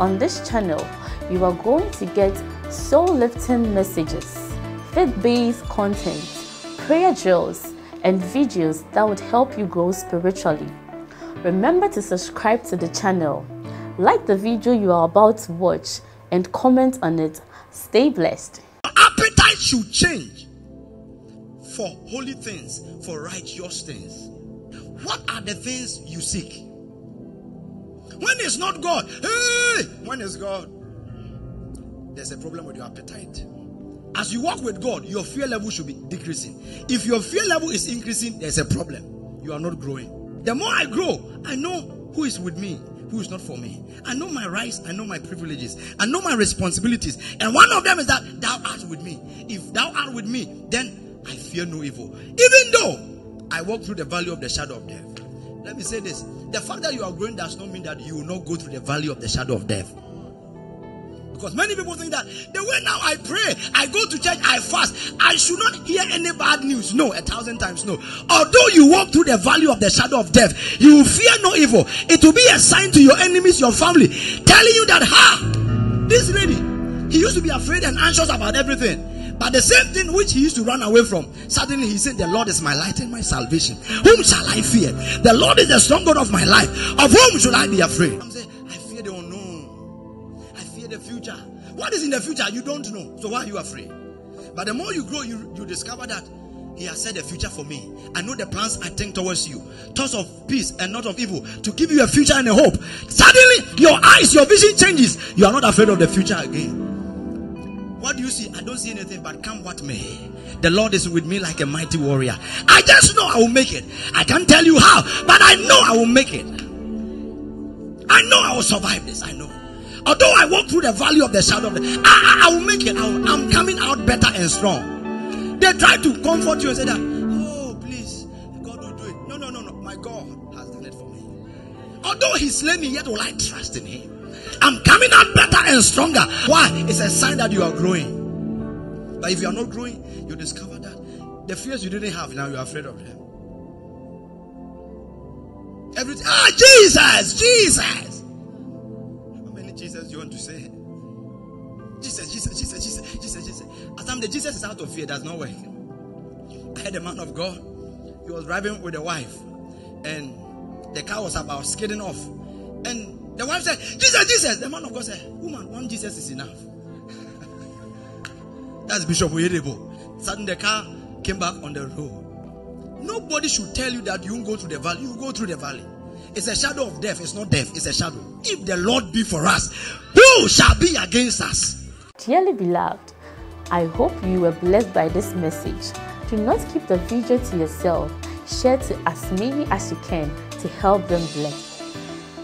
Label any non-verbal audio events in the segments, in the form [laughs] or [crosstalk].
On this channel, you are going to get soul-lifting messages, faith-based content, prayer drills, and videos that would help you grow spiritually. Remember to subscribe to the channel, like the video you are about to watch, and comment on it. Stay blessed. Appetite should change for holy things, for righteous things. What are the things you seek? When it's not God, hey, when is God, there's a problem with your appetite. As you walk with God, your fear level should be decreasing. If your fear level is increasing, there's a problem. You are not growing. The more I grow, I know who is with me, who is not for me. I know my rights, I know my privileges, I know my responsibilities. And one of them is that thou art with me. If thou art with me, then I fear no evil. Even though I walk through the valley of the shadow of death. Let me say this the fact that you are growing does not mean that you will not go through the valley of the shadow of death. Because many people think that the way now I pray, I go to church, I fast, I should not hear any bad news. No, a thousand times no. Although you walk through the valley of the shadow of death, you will fear no evil. It will be a sign to your enemies, your family, telling you that, ha, this lady, he used to be afraid and anxious about everything. But the same thing which he used to run away from, suddenly he said, The Lord is my light and my salvation. Whom shall I fear? The Lord is the strong God of my life. Of whom should I be afraid? I'm saying, I fear the unknown I fear the future. What is in the future? You don't know. So why are you afraid? But the more you grow, you, you discover that he has set a future for me. I know the plans I think towards you. Thoughts of peace and not of evil. To give you a future and a hope. Suddenly, your eyes, your vision changes. You are not afraid of the future again. What do you see? I don't see anything but come what may. The Lord is with me like a mighty warrior. I just know I will make it. I can't tell you how, but I know I will make it. I know I will survive this. I know. Although I walk through the valley of the shadow of death, I, I, I will make it. I am coming out better and strong. They try to comfort you and say that, oh, please, God will do it. No, no, no, no. My God has done it for me. Although He slain me, yet will I trust in Him. I'm coming out better and stronger. Why? It's a sign that you are growing. But if you are not growing, you discover that the fears you didn't have now you are afraid of them. Everything. Ah, Jesus, Jesus. How many Jesus you want to say? Jesus, Jesus, Jesus, Jesus, Jesus, Jesus. As time the Jesus is out of fear, does not work. I had a man of God. He was driving with a wife, and the car was about skidding off. And the wife said, Jesus, Jesus. The man of God said, Woman, one Jesus is enough. [laughs] That's Bishop Oyedepo. Suddenly the car came back on the road. Nobody should tell you that you won't go through the valley. You go through the valley. It's a shadow of death. It's not death. It's a shadow. If the Lord be for us, who shall be against us? Dearly beloved, I hope you were blessed by this message. Do not keep the video to yourself. Share to as many as you can to help them bless.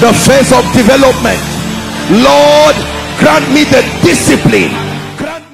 The phase of development. Lord, grant me the discipline